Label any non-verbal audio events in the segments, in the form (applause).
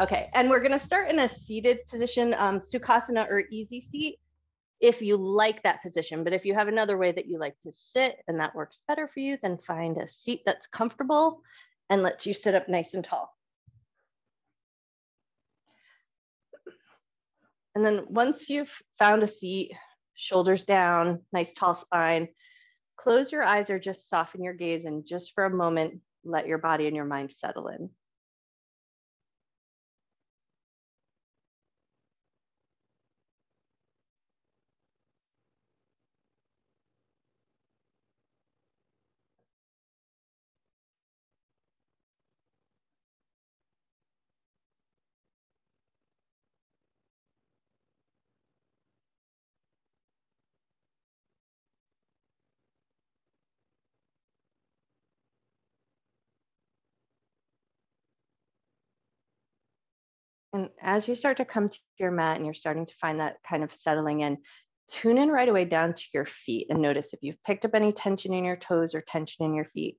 okay, and we're gonna start in a seated position, um, Sukhasana or easy seat, if you like that position. But if you have another way that you like to sit and that works better for you, then find a seat that's comfortable and lets you sit up nice and tall. And then once you've found a seat, shoulders down, nice tall spine, close your eyes or just soften your gaze and just for a moment, let your body and your mind settle in. And as you start to come to your mat and you're starting to find that kind of settling in, tune in right away down to your feet and notice if you've picked up any tension in your toes or tension in your feet.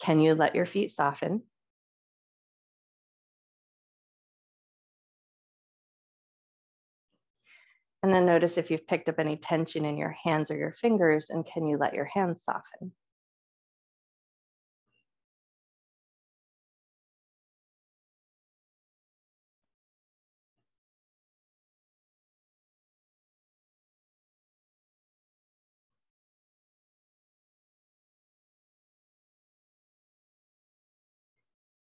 Can you let your feet soften? And then notice if you've picked up any tension in your hands or your fingers, and can you let your hands soften?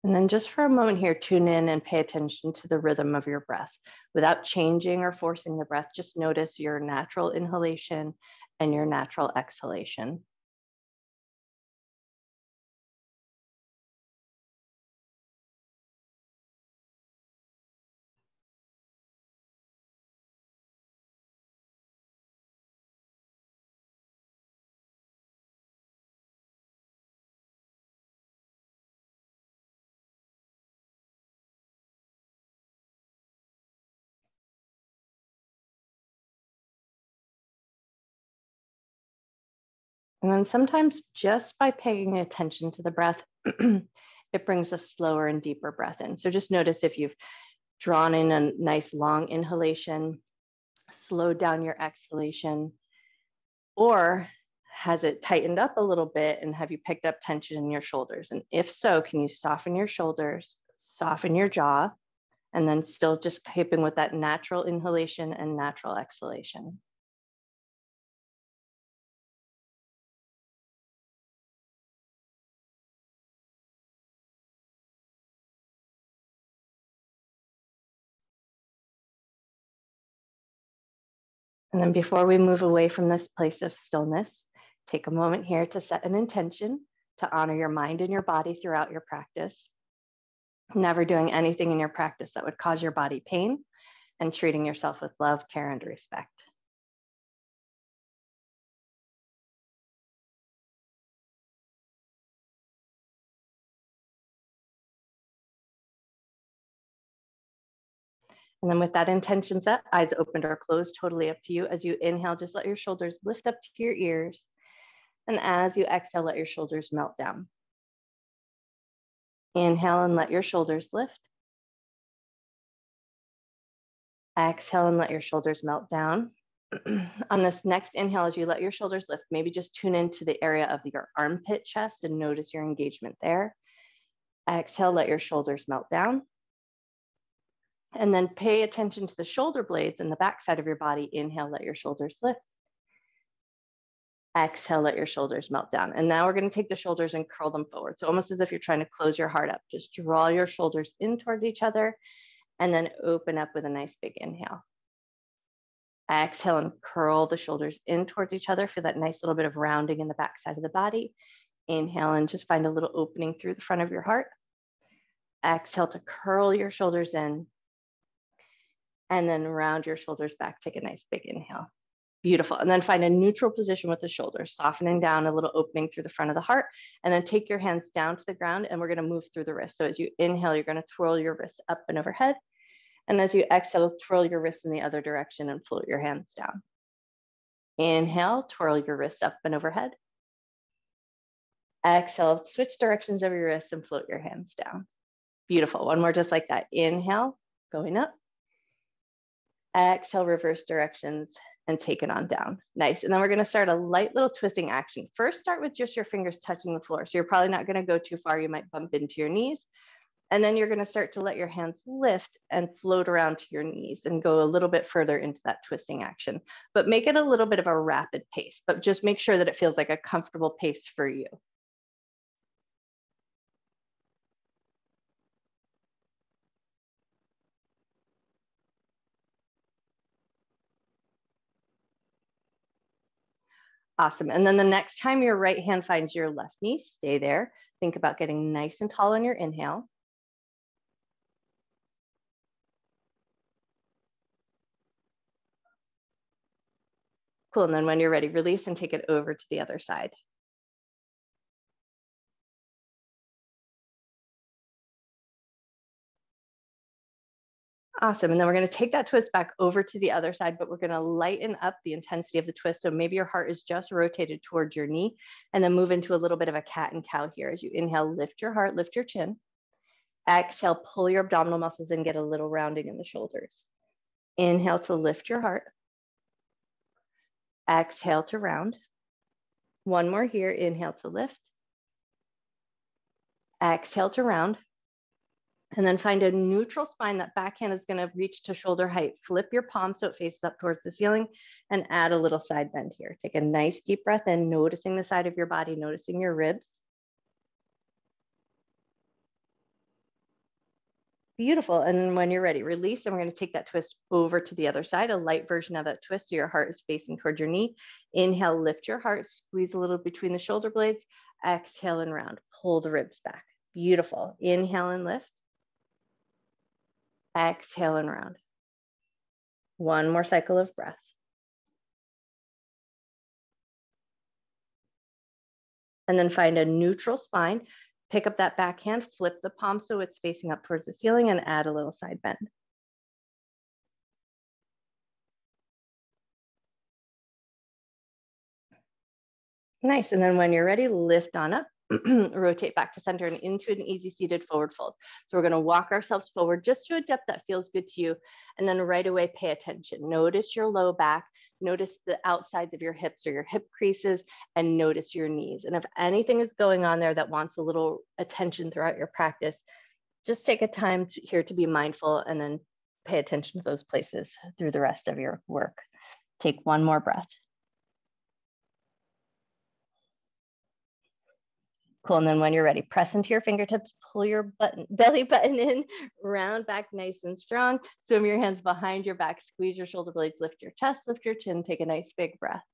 And then just for a moment here, tune in and pay attention to the rhythm of your breath. Without changing or forcing the breath, just notice your natural inhalation and your natural exhalation. And then sometimes just by paying attention to the breath, (clears throat) it brings a slower and deeper breath in. So just notice if you've drawn in a nice long inhalation, slowed down your exhalation, or has it tightened up a little bit and have you picked up tension in your shoulders? And if so, can you soften your shoulders, soften your jaw, and then still just keeping with that natural inhalation and natural exhalation? And then before we move away from this place of stillness, take a moment here to set an intention to honor your mind and your body throughout your practice. Never doing anything in your practice that would cause your body pain and treating yourself with love, care, and respect. And then with that intention set, eyes opened or closed, totally up to you. As you inhale, just let your shoulders lift up to your ears. And as you exhale, let your shoulders melt down. Inhale and let your shoulders lift. Exhale and let your shoulders melt down. (clears throat) On this next inhale, as you let your shoulders lift, maybe just tune into the area of your armpit chest and notice your engagement there. Exhale, let your shoulders melt down. And then pay attention to the shoulder blades and the back side of your body. Inhale, let your shoulders lift. Exhale, let your shoulders melt down. And now we're going to take the shoulders and curl them forward. So almost as if you're trying to close your heart up. Just draw your shoulders in towards each other and then open up with a nice big inhale. Exhale and curl the shoulders in towards each other for that nice little bit of rounding in the back side of the body. Inhale and just find a little opening through the front of your heart. Exhale to curl your shoulders in and then round your shoulders back. Take a nice big inhale. Beautiful. And then find a neutral position with the shoulders, softening down a little opening through the front of the heart. And then take your hands down to the ground and we're going to move through the wrist. So as you inhale, you're going to twirl your wrists up and overhead. And as you exhale, twirl your wrists in the other direction and float your hands down. Inhale, twirl your wrists up and overhead. Exhale, switch directions of your wrists and float your hands down. Beautiful. One more just like that. Inhale, going up. Exhale, reverse directions and take it on down. Nice. And then we're going to start a light little twisting action. First, start with just your fingers touching the floor. So you're probably not going to go too far. You might bump into your knees. And then you're going to start to let your hands lift and float around to your knees and go a little bit further into that twisting action. But make it a little bit of a rapid pace, but just make sure that it feels like a comfortable pace for you. Awesome. And then the next time your right hand finds your left knee, stay there. Think about getting nice and tall on your inhale. Cool. And then when you're ready, release and take it over to the other side. Awesome. And then we're going to take that twist back over to the other side, but we're going to lighten up the intensity of the twist. So maybe your heart is just rotated towards your knee and then move into a little bit of a cat and cow here. As you inhale, lift your heart, lift your chin. Exhale, pull your abdominal muscles and get a little rounding in the shoulders. Inhale to lift your heart. Exhale to round. One more here. Inhale to lift. Exhale to round. And then find a neutral spine. That backhand is gonna reach to shoulder height. Flip your palm so it faces up towards the ceiling and add a little side bend here. Take a nice deep breath in, noticing the side of your body, noticing your ribs. Beautiful. And when you're ready, release. And we're going to take that twist over to the other side, a light version of that twist. So your heart is facing towards your knee. Inhale, lift your heart, squeeze a little between the shoulder blades. Exhale and round. Pull the ribs back. Beautiful. Inhale and lift. Exhale and round. One more cycle of breath. And then find a neutral spine. Pick up that backhand, flip the palm so it's facing up towards the ceiling and add a little side bend. Nice, and then when you're ready, lift on up. (clears throat) rotate back to center and into an easy seated forward fold. So we're gonna walk ourselves forward just to a depth that feels good to you. And then right away, pay attention. Notice your low back, notice the outsides of your hips or your hip creases, and notice your knees. And if anything is going on there that wants a little attention throughout your practice, just take a time to, here to be mindful and then pay attention to those places through the rest of your work. Take one more breath. Cool, and then when you're ready, press into your fingertips, pull your button, (laughs) belly button in, round back nice and strong. Swim your hands behind your back, squeeze your shoulder blades, lift your chest, lift your chin, take a nice big breath.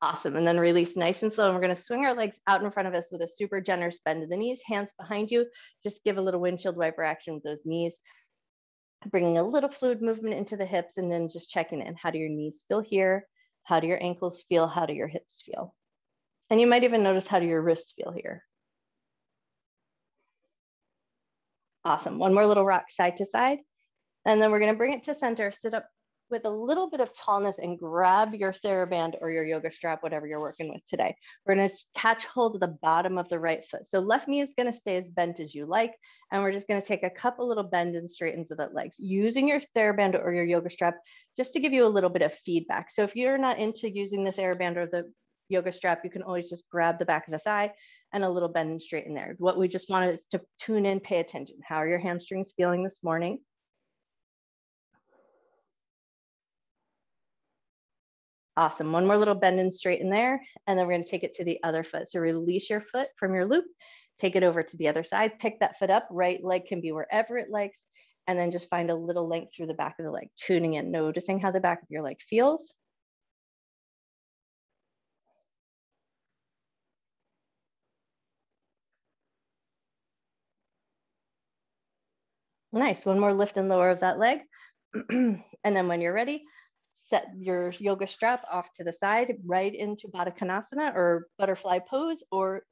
Awesome, and then release nice and slow. And we're gonna swing our legs out in front of us with a super generous bend of the knees, hands behind you. Just give a little windshield wiper action with those knees. Bringing a little fluid movement into the hips and then just checking in. How do your knees feel here? How do your ankles feel? How do your hips feel? And you might even notice how do your wrists feel here. Awesome. One more little rock side to side. And then we're going to bring it to center, sit up with a little bit of tallness and grab your TheraBand or your yoga strap, whatever you're working with today. We're going to catch hold of the bottom of the right foot. So left knee is going to stay as bent as you like. And we're just going to take a couple little bend and straightens of that legs using your TheraBand or your yoga strap just to give you a little bit of feedback. So if you're not into using the TheraBand or the yoga strap, you can always just grab the back of the thigh and a little bend and straighten there. What we just wanted is to tune in, pay attention. How are your hamstrings feeling this morning? Awesome, one more little bend and straighten there. And then we're gonna take it to the other foot. So release your foot from your loop, take it over to the other side, pick that foot up, right leg can be wherever it likes, and then just find a little length through the back of the leg, tuning in, noticing how the back of your leg feels. Nice, one more lift and lower of that leg. (clears throat) and then when you're ready, set your yoga strap off to the side, right into Baddha Konasana or butterfly pose or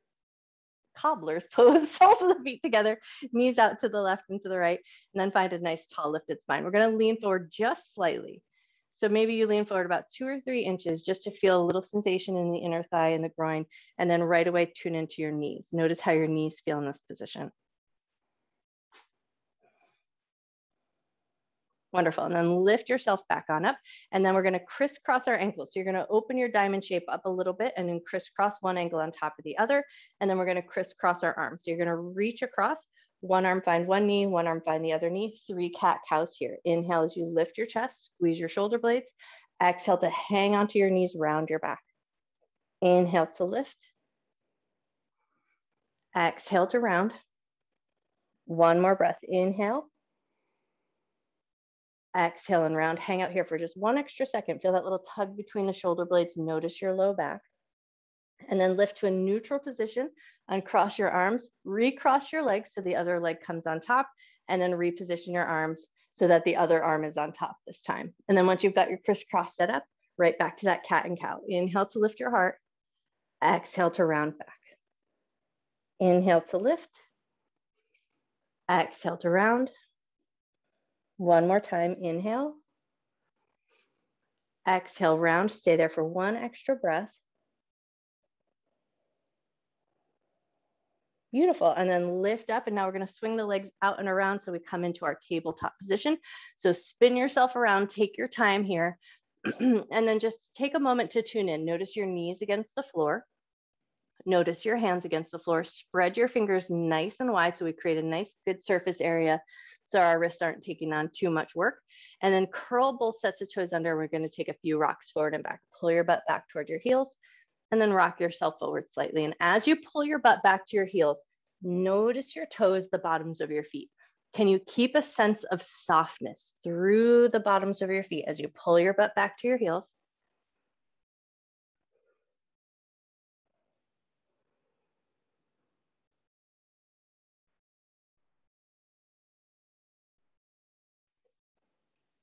cobbler's (laughs) pose, soles of the feet together, knees out to the left and to the right, and then find a nice tall lifted spine. We're gonna lean forward just slightly. So maybe you lean forward about two or three inches just to feel a little sensation in the inner thigh and the groin, and then right away tune into your knees. Notice how your knees feel in this position. Wonderful. And then lift yourself back on up. And then we're going to crisscross our ankles. So you're going to open your diamond shape up a little bit and then crisscross one ankle on top of the other. And then we're going to crisscross our arms. So you're going to reach across one arm find one knee, one arm find the other knee, three cat cows here. Inhale as you lift your chest, squeeze your shoulder blades. Exhale to hang onto your knees, round your back. Inhale to lift. Exhale to round. One more breath. Inhale. Exhale and round. Hang out here for just one extra second. Feel that little tug between the shoulder blades. Notice your low back. And then lift to a neutral position uncross your arms, recross your legs so the other leg comes on top, and then reposition your arms so that the other arm is on top this time. And then once you've got your crisscross set up, right back to that cat and cow. Inhale to lift your heart, exhale to round back. Inhale to lift, exhale to round. One more time, inhale. Exhale, round, stay there for one extra breath. Beautiful. And then lift up. And now we're going to swing the legs out and around. So we come into our tabletop position. So spin yourself around, take your time here. (clears throat) and then just take a moment to tune in. Notice your knees against the floor. Notice your hands against the floor. Spread your fingers nice and wide so we create a nice good surface area so our wrists aren't taking on too much work. And then curl both sets of toes under. We're going to take a few rocks forward and back. Pull your butt back toward your heels and then rock yourself forward slightly. And as you pull your butt back to your heels, notice your toes, the bottoms of your feet. Can you keep a sense of softness through the bottoms of your feet as you pull your butt back to your heels?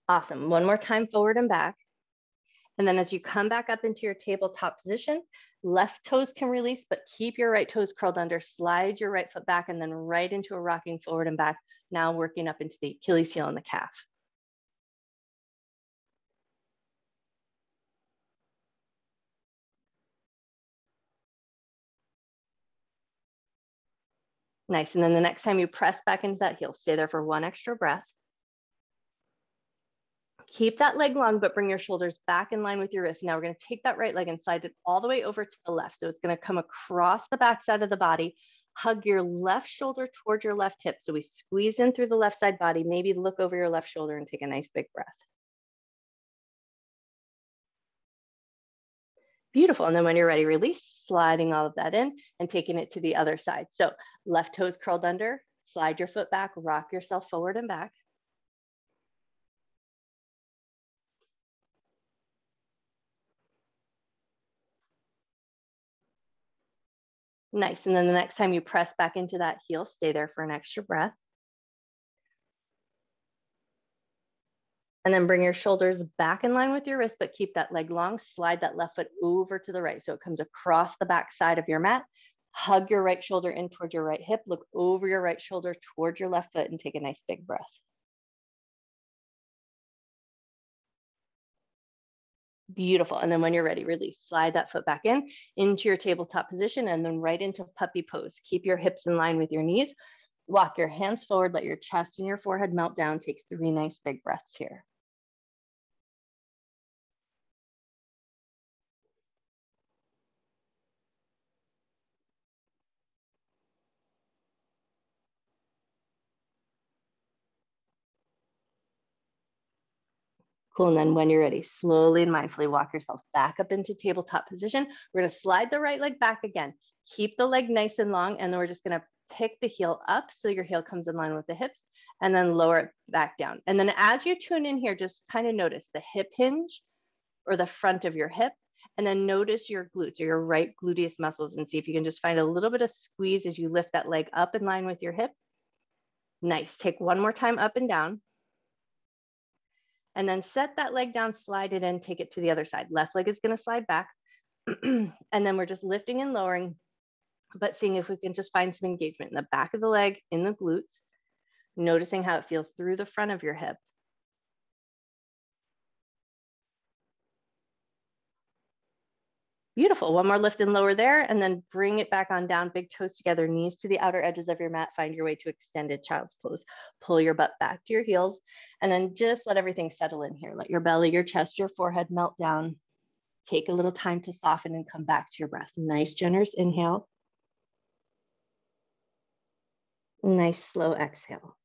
Awesome. One more time forward and back. And then as you come back up into your tabletop position, left toes can release, but keep your right toes curled under, slide your right foot back and then right into a rocking forward and back, now working up into the Achilles heel and the calf. Nice, and then the next time you press back into that heel, stay there for one extra breath. Keep that leg long, but bring your shoulders back in line with your wrist. Now we're gonna take that right leg and slide it all the way over to the left. So it's gonna come across the back side of the body, hug your left shoulder toward your left hip. So we squeeze in through the left side body, maybe look over your left shoulder and take a nice big breath. Beautiful. And then when you're ready, release, sliding all of that in and taking it to the other side. So left toes curled under, slide your foot back, rock yourself forward and back. Nice. And then the next time you press back into that heel, stay there for an extra breath. And then bring your shoulders back in line with your wrist, but keep that leg long. Slide that left foot over to the right. So it comes across the back side of your mat. Hug your right shoulder in towards your right hip. Look over your right shoulder towards your left foot and take a nice big breath. Beautiful. And then when you're ready, release. Slide that foot back in into your tabletop position and then right into puppy pose. Keep your hips in line with your knees. Walk your hands forward. Let your chest and your forehead melt down. Take three nice big breaths here. Cool, and then when you're ready, slowly and mindfully walk yourself back up into tabletop position. We're gonna slide the right leg back again. Keep the leg nice and long, and then we're just gonna pick the heel up so your heel comes in line with the hips, and then lower it back down. And then as you tune in here, just kind of notice the hip hinge or the front of your hip, and then notice your glutes or your right gluteus muscles and see if you can just find a little bit of squeeze as you lift that leg up in line with your hip. Nice, take one more time up and down and then set that leg down, slide it in, take it to the other side. Left leg is gonna slide back. (clears throat) and then we're just lifting and lowering, but seeing if we can just find some engagement in the back of the leg, in the glutes, noticing how it feels through the front of your hip. Beautiful. One more lift and lower there, and then bring it back on down, big toes together, knees to the outer edges of your mat. Find your way to extended child's pose. Pull your butt back to your heels, and then just let everything settle in here. Let your belly, your chest, your forehead melt down. Take a little time to soften and come back to your breath. Nice, generous inhale. Nice, slow exhale.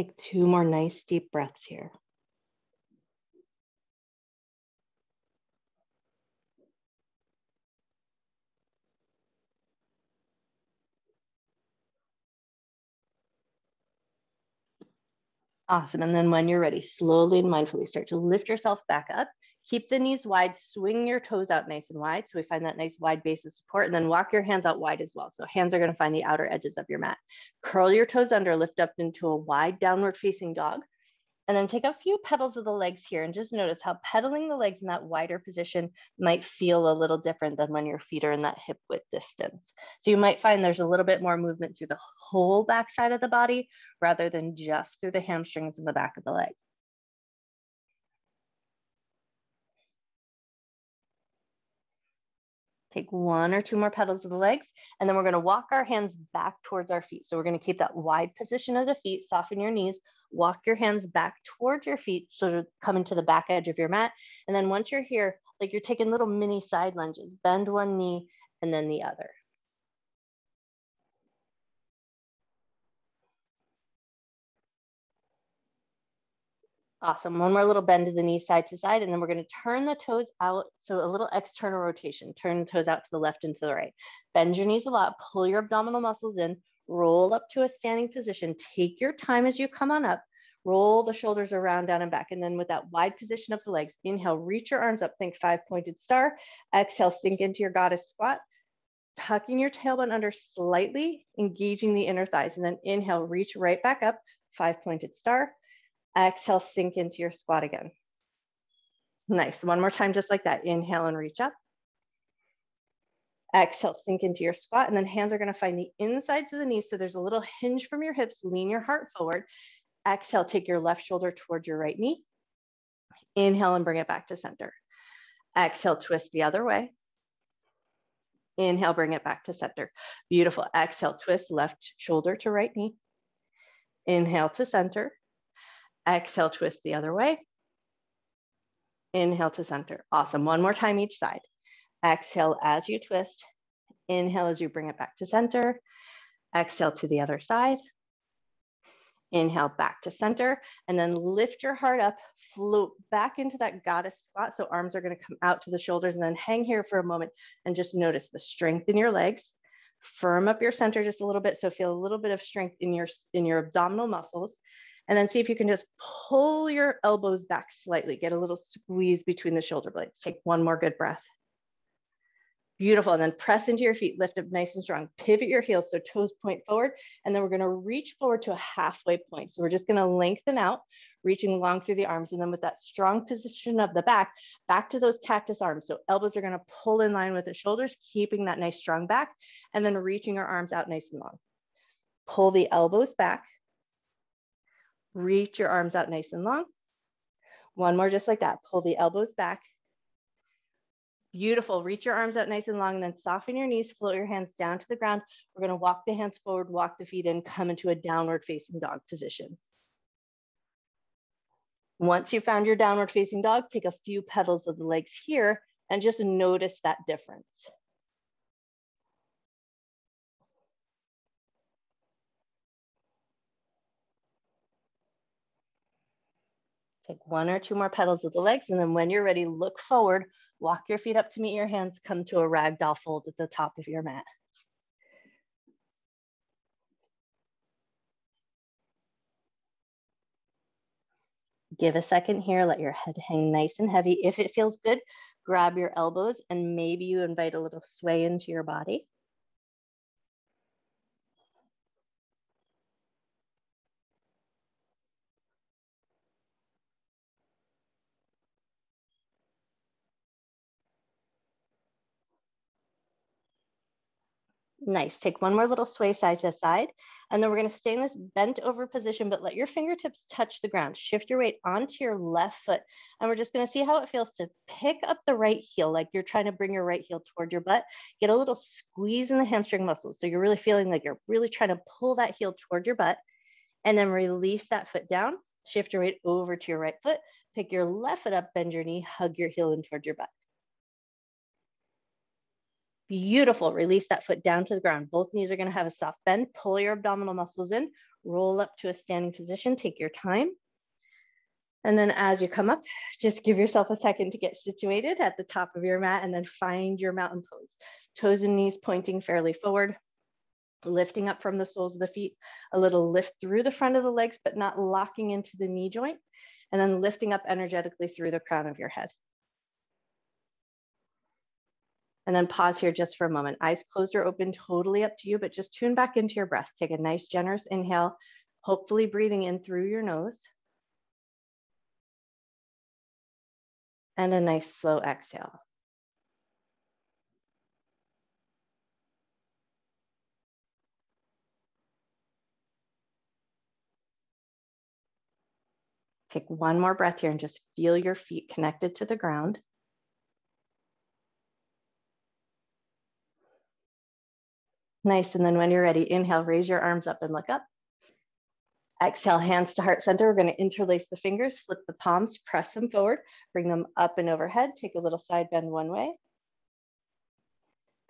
Take two more nice deep breaths here. Awesome. And then when you're ready, slowly and mindfully start to lift yourself back up. Keep the knees wide, swing your toes out nice and wide. So we find that nice wide base of support and then walk your hands out wide as well. So hands are gonna find the outer edges of your mat. Curl your toes under, lift up into a wide downward facing dog. And then take a few pedals of the legs here and just notice how pedaling the legs in that wider position might feel a little different than when your feet are in that hip width distance. So you might find there's a little bit more movement through the whole back side of the body rather than just through the hamstrings and the back of the leg. Take one or two more pedals of the legs, and then we're gonna walk our hands back towards our feet. So we're gonna keep that wide position of the feet, soften your knees, walk your hands back towards your feet, so to come into the back edge of your mat. And then once you're here, like you're taking little mini side lunges, bend one knee and then the other. Awesome. One more little bend of the knee side to side, and then we're going to turn the toes out. So a little external rotation. Turn the toes out to the left and to the right. Bend your knees a lot. Pull your abdominal muscles in. Roll up to a standing position. Take your time as you come on up. Roll the shoulders around, down, and back. And then with that wide position of the legs, inhale, reach your arms up. Think five pointed star. Exhale, sink into your goddess squat. Tucking your tailbone under slightly, engaging the inner thighs. And then inhale, reach right back up. Five pointed star Exhale, sink into your squat again. Nice. One more time, just like that. Inhale and reach up. Exhale, sink into your squat. And then hands are going to find the insides of the knees. So there's a little hinge from your hips. Lean your heart forward. Exhale, take your left shoulder towards your right knee. Inhale and bring it back to center. Exhale, twist the other way. Inhale, bring it back to center. Beautiful. Exhale, twist left shoulder to right knee. Inhale to center. Exhale, twist the other way. Inhale to center. Awesome. One more time each side. Exhale as you twist. Inhale as you bring it back to center. Exhale to the other side. Inhale back to center and then lift your heart up, float back into that goddess squat. So arms are going to come out to the shoulders and then hang here for a moment and just notice the strength in your legs. Firm up your center just a little bit. So feel a little bit of strength in your, in your abdominal muscles. And then see if you can just pull your elbows back slightly, get a little squeeze between the shoulder blades. Take one more good breath. Beautiful. And then press into your feet, lift up nice and strong. Pivot your heels so toes point forward. And then we're going to reach forward to a halfway point. So we're just going to lengthen out, reaching long through the arms. And then with that strong position of the back, back to those cactus arms. So elbows are going to pull in line with the shoulders, keeping that nice strong back. And then reaching our arms out nice and long. Pull the elbows back. Reach your arms out nice and long. One more just like that. Pull the elbows back. Beautiful. Reach your arms out nice and long and then soften your knees, float your hands down to the ground. We're going to walk the hands forward, walk the feet in, come into a downward facing dog position. Once you found your downward facing dog, take a few pedals of the legs here and just notice that difference. Take one or two more pedals of the legs, and then when you're ready, look forward, walk your feet up to meet your hands, come to a ragdoll fold at the top of your mat. Give a second here, let your head hang nice and heavy. If it feels good, grab your elbows and maybe you invite a little sway into your body. Nice, take one more little sway side to side. And then we're gonna stay in this bent over position, but let your fingertips touch the ground. Shift your weight onto your left foot. And we're just gonna see how it feels to pick up the right heel, like you're trying to bring your right heel toward your butt. Get a little squeeze in the hamstring muscles. So you're really feeling like you're really trying to pull that heel toward your butt and then release that foot down. Shift your weight over to your right foot. Pick your left foot up, bend your knee, hug your heel in toward your butt. Beautiful. Release that foot down to the ground. Both knees are going to have a soft bend. Pull your abdominal muscles in. Roll up to a standing position. Take your time. And then as you come up, just give yourself a second to get situated at the top of your mat and then find your mountain pose. Toes and knees pointing fairly forward, lifting up from the soles of the feet, a little lift through the front of the legs, but not locking into the knee joint, and then lifting up energetically through the crown of your head. And then pause here just for a moment. Eyes closed or open, totally up to you, but just tune back into your breath. Take a nice, generous inhale, hopefully breathing in through your nose. And a nice, slow exhale. Take one more breath here and just feel your feet connected to the ground. Nice. And then when you're ready, inhale, raise your arms up and look up. Exhale, hands to heart center. We're going to interlace the fingers, flip the palms, press them forward, bring them up and overhead. Take a little side bend one way.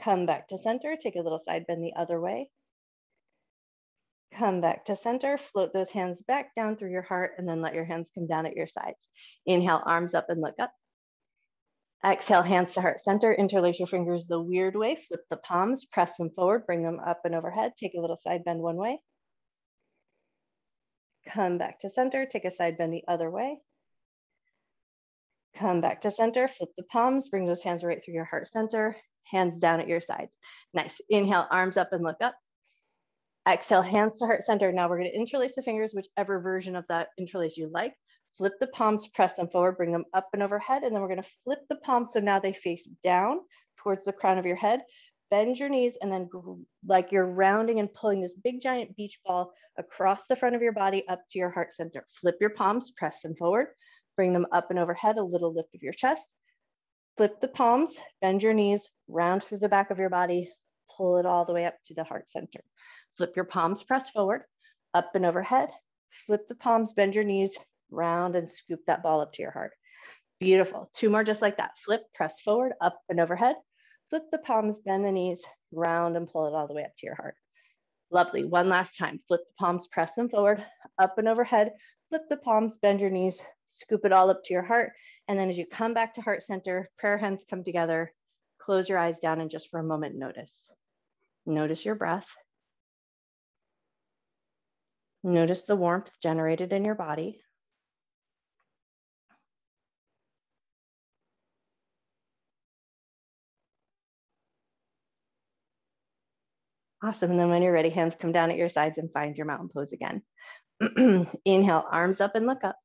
Come back to center. Take a little side bend the other way. Come back to center. Float those hands back down through your heart and then let your hands come down at your sides. Inhale, arms up and look up. Exhale, hands to heart center, interlace your fingers the weird way, flip the palms, press them forward, bring them up and overhead, take a little side bend one way. Come back to center, take a side bend the other way. Come back to center, flip the palms, bring those hands right through your heart center, hands down at your sides. Nice, inhale, arms up and look up. Exhale, hands to heart center. Now we're gonna interlace the fingers, whichever version of that interlace you like flip the palms, press them forward, bring them up and overhead. And then we're gonna flip the palms so now they face down towards the crown of your head. Bend your knees and then like you're rounding and pulling this big giant beach ball across the front of your body up to your heart center. Flip your palms, press them forward, bring them up and overhead, a little lift of your chest. Flip the palms, bend your knees, round through the back of your body, pull it all the way up to the heart center. Flip your palms, press forward, up and overhead. Flip the palms, bend your knees, round and scoop that ball up to your heart. Beautiful. Two more just like that. Flip, press forward, up and overhead. Flip the palms, bend the knees, round and pull it all the way up to your heart. Lovely. One last time. Flip the palms, press them forward, up and overhead. Flip the palms, bend your knees, scoop it all up to your heart. And then as you come back to heart center, prayer hands come together. Close your eyes down and just for a moment, notice. Notice your breath. Notice the warmth generated in your body. Awesome. And then when you're ready, hands come down at your sides and find your mountain pose again. (clears throat) Inhale, arms up and look up.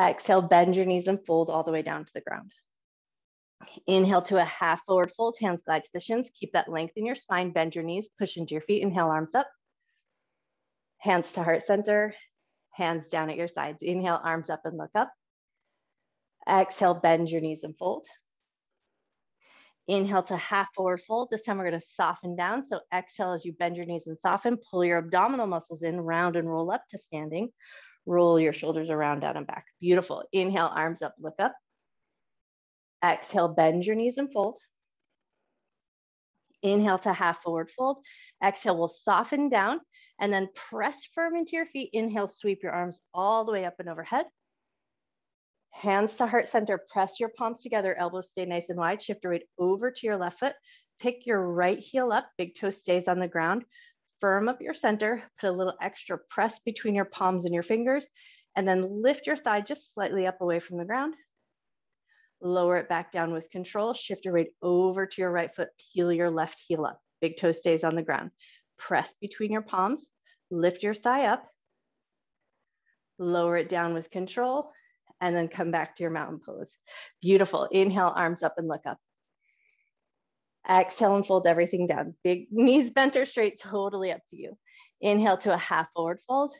Exhale, bend your knees and fold all the way down to the ground. Inhale to a half forward fold, hands glide to the shins. Keep that length in your spine, bend your knees, push into your feet. Inhale, arms up. Hands to heart center, hands down at your sides. Inhale, arms up and look up. Exhale, bend your knees and fold. Inhale to half forward fold. This time we're gonna soften down. So exhale as you bend your knees and soften, pull your abdominal muscles in, round and roll up to standing. Roll your shoulders around, down and back. Beautiful. Inhale, arms up, look up. Exhale, bend your knees and fold. Inhale to half forward fold. Exhale, we'll soften down and then press firm into your feet. Inhale, sweep your arms all the way up and overhead. Hands to heart center, press your palms together, elbows stay nice and wide, shift your weight over to your left foot, pick your right heel up, big toe stays on the ground, firm up your center, put a little extra press between your palms and your fingers, And then lift your thigh just slightly up away from the ground. Lower it back down with control. Shift your weight over to your right foot. Peel your left heel up. Big toe stays on the ground. Press between your palms. Lift your thigh up. Lower it down with control. And then come back to your mountain pose. Beautiful. Inhale, arms up and look up. Exhale and fold everything down. Big knees bent or straight, totally up to you. Inhale to a half forward fold.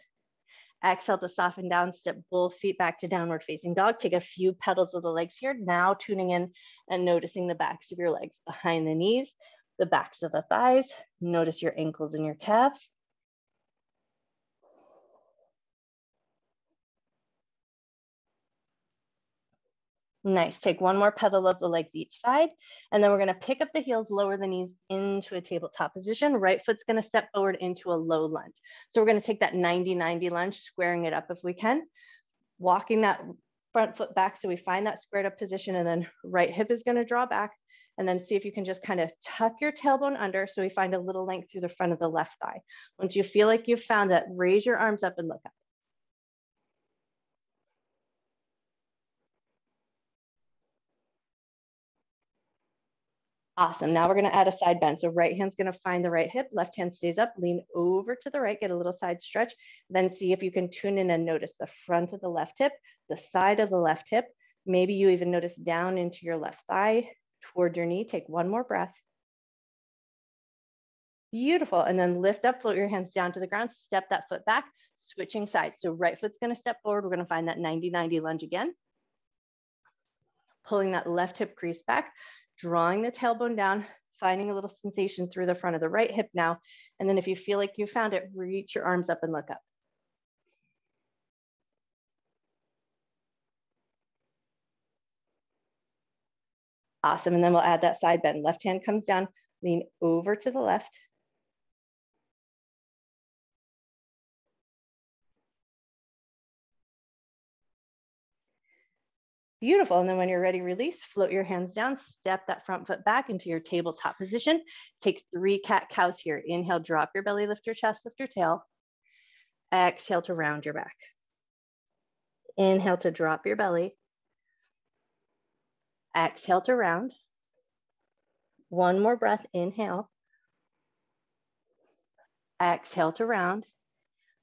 Exhale to soften down, step both feet back to downward facing dog. Take a few pedals of the legs here. Now tuning in and noticing the backs of your legs behind the knees, the backs of the thighs. Notice your ankles and your calves. Nice, take one more pedal of the legs each side. And then we're gonna pick up the heels, lower the knees into a tabletop position. Right foot's gonna step forward into a low lunge. So we're gonna take that 90-90 lunge, squaring it up if we can. Walking that front foot back so we find that squared up position and then right hip is gonna draw back and then see if you can just kind of tuck your tailbone under so we find a little length through the front of the left thigh. Once you feel like you've found that, raise your arms up and look up. Awesome. Now we're going to add a side bend. So right hand's going to find the right hip, left hand stays up, lean over to the right, get a little side stretch. Then see if you can tune in and notice the front of the left hip, the side of the left hip. Maybe you even notice down into your left thigh toward your knee. Take one more breath. Beautiful. And then lift up, float your hands down to the ground, step that foot back, switching sides. So right foot's going to step forward. We're going to find that 90-90 lunge again. Pulling that left hip crease back drawing the tailbone down, finding a little sensation through the front of the right hip now. And then if you feel like you found it, reach your arms up and look up. Awesome, and then we'll add that side bend. Left hand comes down, lean over to the left. Beautiful. And then when you're ready, release, float your hands down, step that front foot back into your tabletop position. Take three cat cows here. Inhale, drop your belly, lift your chest, lift your tail. Exhale to round your back. Inhale to drop your belly. Exhale to round. One more breath, inhale. Exhale to round.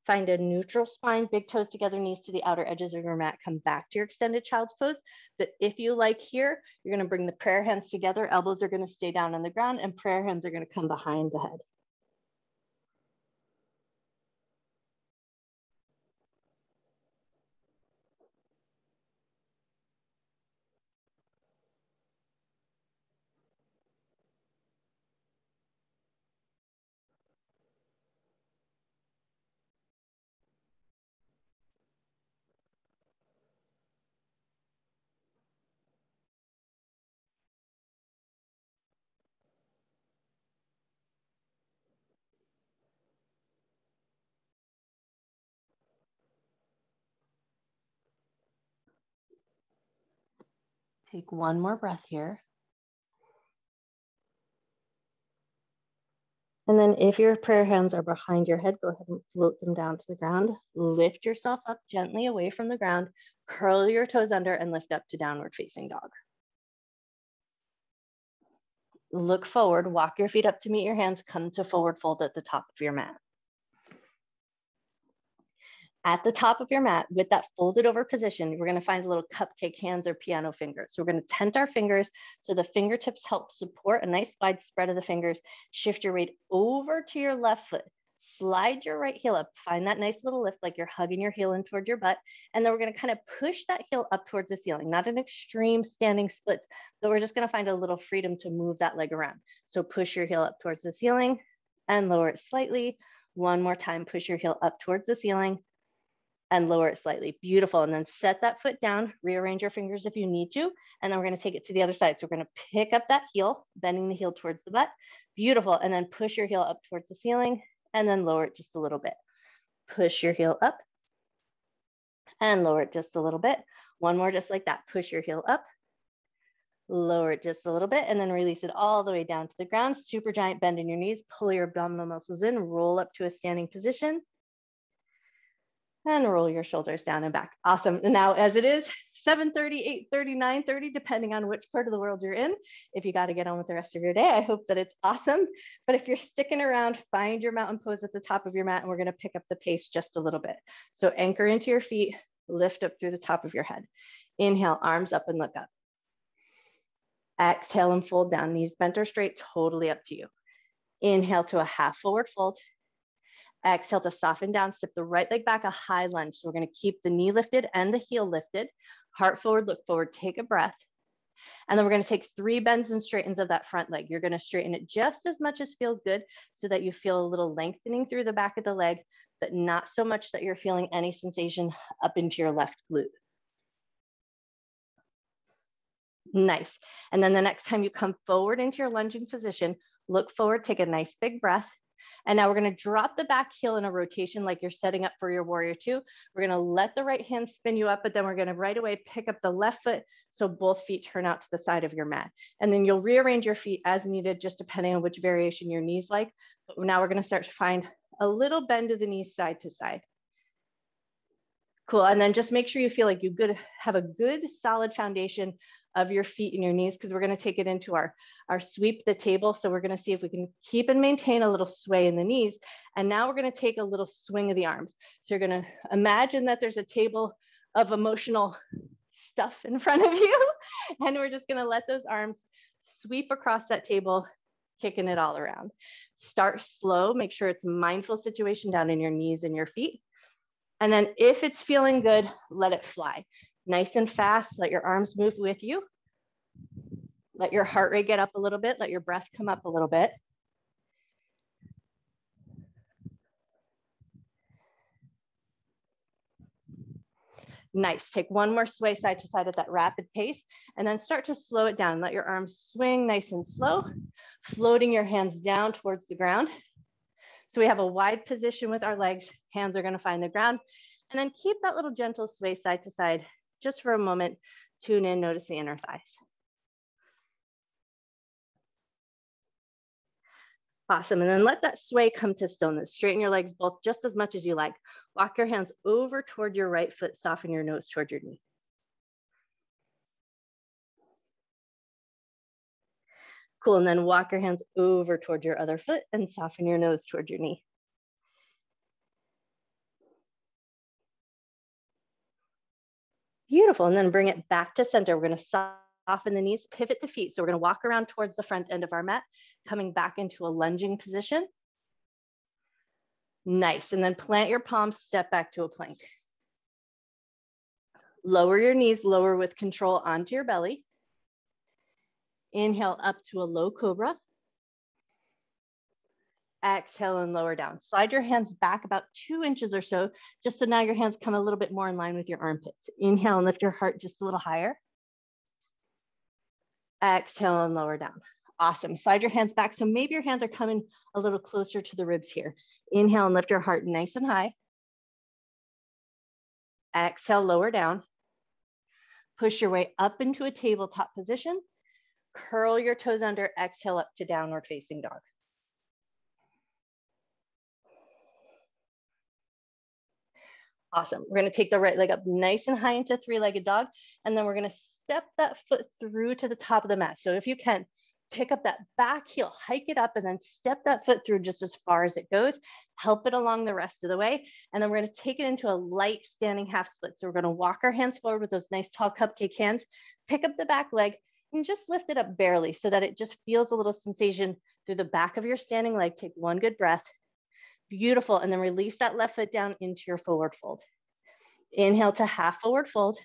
Find a neutral spine, big toes together, knees to the outer edges of your mat. Come back to your extended child's pose. But if you like here, you're gonna bring the prayer hands together. Elbows are gonna stay down on the ground and prayer hands are gonna come behind the head. Take one more breath here. And then if your prayer hands are behind your head, go ahead and float them down to the ground. Lift yourself up gently away from the ground. Curl your toes under and lift up to downward facing dog. Look forward, walk your feet up to meet your hands, come to forward fold at the top of your mat at the top of your mat with that folded over position, we're gonna find a little cupcake hands or piano fingers. So we're gonna tent our fingers so the fingertips help support a nice wide spread of the fingers. Shift your weight over to your left foot. Slide your right heel up. Find that nice little lift like you're hugging your heel in towards your butt. And then we're gonna kind of push that heel up towards the ceiling, not an extreme standing split, but we're just gonna find a little freedom to move that leg around. So push your heel up towards the ceiling and lower it slightly. One more time, push your heel up towards the ceiling and lower it slightly. Beautiful. And then set that foot down, rearrange your fingers if you need to. And then we're going to take it to the other side. So we're going to pick up that heel, bending the heel towards the butt. Beautiful. And then push your heel up towards the ceiling and then lower it just a little bit. Push your heel up and lower it just a little bit. One more just like that. Push your heel up, lower it just a little bit, and then release it all the way down to the ground. Super giant bend in your knees. Pull your abdominal muscles in, roll up to a standing position and roll your shoulders down and back. Awesome. Now as it is 7.30, 8.30, 9.30, depending on which part of the world you're in, if you got to get on with the rest of your day, I hope that it's awesome. But if you're sticking around, find your mountain pose at the top of your mat and we're going to pick up the pace just a little bit. So anchor into your feet, lift up through the top of your head. Inhale, arms up and look up. Exhale and fold down, knees bent or straight, totally up to you. Inhale to a half forward fold. Exhale to soften down, step the right leg back, a high lunge. So we're gonna keep the knee lifted and the heel lifted. Heart forward, look forward, take a breath. And then we're gonna take three bends and straightens of that front leg. You're gonna straighten it just as much as feels good so that you feel a little lengthening through the back of the leg, but not so much that you're feeling any sensation up into your left glute. Nice. And then the next time you come forward into your lunging position, look forward, take a nice big breath. And now we're gonna drop the back heel in a rotation like you're setting up for your warrior two. We're gonna let the right hand spin you up, but then we're gonna right away pick up the left foot so both feet turn out to the side of your mat. And then you'll rearrange your feet as needed, just depending on which variation your knees like. But now we're gonna start to find a little bend of the knees side to side. Cool, and then just make sure you feel like you good, have a good solid foundation of your feet and your knees because we're going to take it into our, our sweep the table. So we're going to see if we can keep and maintain a little sway in the knees. And now we're going to take a little swing of the arms. So you're going to imagine that there's a table of emotional stuff in front of you. (laughs) And we're just going to let those arms sweep across that table, kicking it all around. Start slow, make sure it's mindful situation down in your knees and your feet. And then if it's feeling good, let it fly nice and fast. Let your arms move with you. Let your heart rate get up a little bit. Let your breath come up a little bit. Nice. Take one more sway side to side at that rapid pace and then start to slow it down. Let your arms swing nice and slow, floating your hands down towards the ground. So we have a wide position with our legs. Hands are going to find the ground. And then keep that little gentle sway side to side just for a moment, tune in, notice the inner thighs. Awesome, and then let that sway come to stillness. Straighten your legs both just as much as you like. Walk your hands over toward your right foot, soften your nose toward your knee. Cool, and then walk your hands over toward your other foot and soften your nose toward your knee. Beautiful. And then bring it back to center. We're going to soften the knees, pivot the feet. So we're going to walk around towards the front end of our mat, coming back into a lunging position. Nice. And then plant your palms, step back to a plank. Lower your knees, lower with control onto your belly. Inhale up to a low cobra. Exhale and lower down. Slide your hands back about two inches or so, just so now your hands come a little bit more in line with your armpits. Inhale and lift your heart just a little higher. Exhale and lower down. Awesome. Slide your hands back. So maybe your hands are coming a little closer to the ribs here. Inhale and lift your heart nice and high. Exhale, lower down. Push your way up into a tabletop position. Curl your toes under, exhale up to downward facing dog. Awesome. We're going to take the right leg up nice and high into three-legged dog. And then we're going to step that foot through to the top of the mat. So if you can, pick up that back heel, hike it up, and then step that foot through just as far as it goes. Help it along the rest of the way. And then we're going to take it into a light standing half split. So we're going to walk our hands forward with those nice tall cupcake hands, pick up the back leg, and just lift it up barely so that it just feels a little sensation through the back of your standing leg. Take one good breath. Beautiful. And then release that left foot down into your forward fold. Inhale to half forward fold.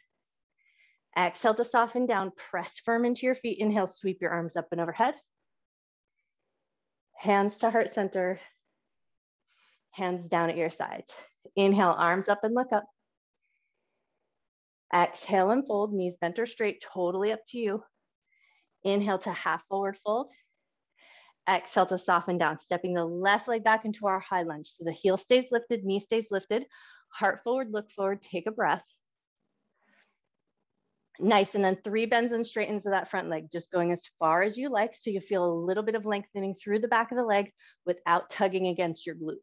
Exhale to soften down. Press firm into your feet. Inhale, sweep your arms up and overhead. Hands to heart center. Hands down at your sides. Inhale, arms up and look up. Exhale and fold, knees bent or straight, totally up to you. Inhale to half forward fold. Exhale to soften down, stepping the left leg back into our high lunge. So the heel stays lifted, knee stays lifted, heart forward, look forward, take a breath. Nice, and then three bends and straightens of that front leg, just going as far as you like. So you feel a little bit of lengthening through the back of the leg without tugging against your glute.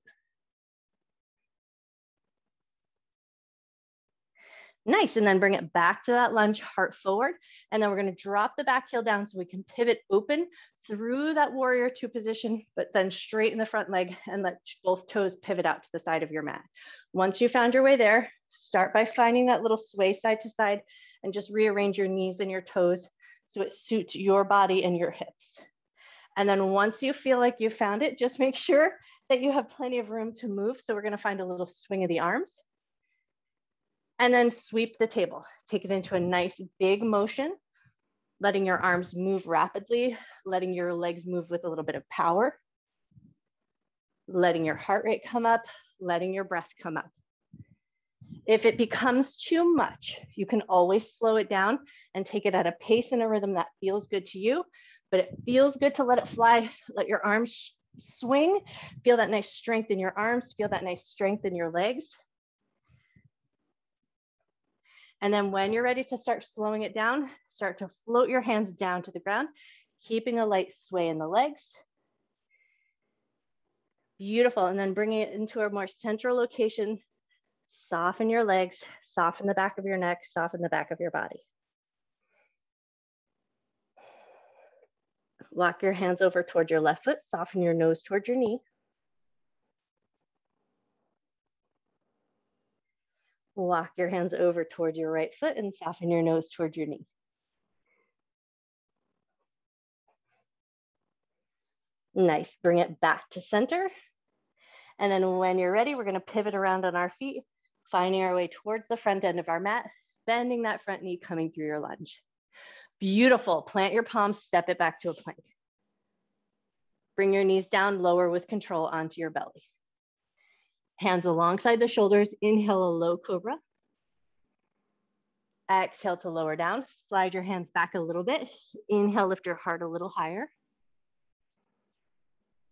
Nice, and then bring it back to that lunge, heart forward. And then we're gonna drop the back heel down so we can pivot open through that warrior two position, but then straighten the front leg and let both toes pivot out to the side of your mat. Once you found your way there, start by finding that little sway side to side and just rearrange your knees and your toes so it suits your body and your hips. And then once you feel like you found it, just make sure that you have plenty of room to move. So we're gonna find a little swing of the arms and then sweep the table. Take it into a nice big motion, letting your arms move rapidly, letting your legs move with a little bit of power, letting your heart rate come up, letting your breath come up. If it becomes too much, you can always slow it down and take it at a pace and a rhythm that feels good to you, but it feels good to let it fly. Let your arms swing, feel that nice strength in your arms, feel that nice strength in your legs. And then when you're ready to start slowing it down, start to float your hands down to the ground, keeping a light sway in the legs. Beautiful. And then bringing it into a more central location. Soften your legs, soften the back of your neck, soften the back of your body. Lock your hands over toward your left foot, soften your nose toward your knee. Walk your hands over toward your right foot and soften your nose toward your knee. Nice, bring it back to center. And then when you're ready, we're gonna pivot around on our feet, finding our way towards the front end of our mat, bending that front knee coming through your lunge. Beautiful, plant your palms, step it back to a plank. Bring your knees down, lower with control onto your belly. Hands alongside the shoulders, inhale a low cobra. Exhale to lower down, slide your hands back a little bit. Inhale, lift your heart a little higher.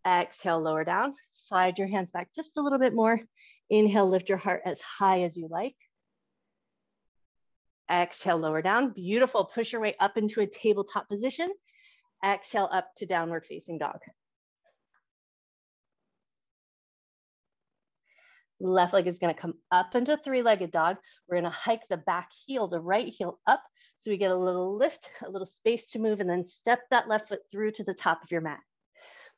Exhale, lower down, slide your hands back just a little bit more. Inhale, lift your heart as high as you like. Exhale, lower down. Beautiful. Push your way up into a tabletop position. Exhale up to downward facing dog. Left leg is gonna come up into three-legged dog. We're gonna hike the back heel, the right heel up. So we get a little lift, a little space to move, and then step that left foot through to the top of your mat.